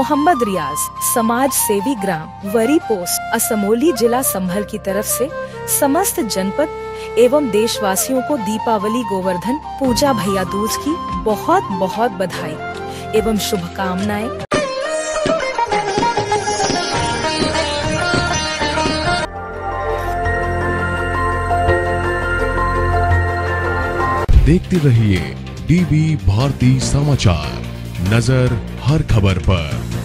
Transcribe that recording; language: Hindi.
मोहम्मद रियाज, समाज सेवी ग्राम, वरी पोस्ट, असमोली जिला संभल की तरफ़ से समस्त जनपद एवं देशवासियों को दीपावली, गोवर्धन, पूजा भैया दूज की बहुत बहुत बधाई एवं शुभकामनाएँ। देखते रहिए डीबी भारती समाचार। नज़र हर खबर पर।